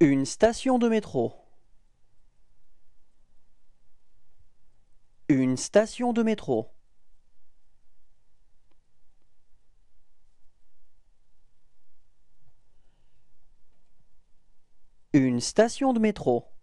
Une station de métro. Une station de métro. Une station de métro.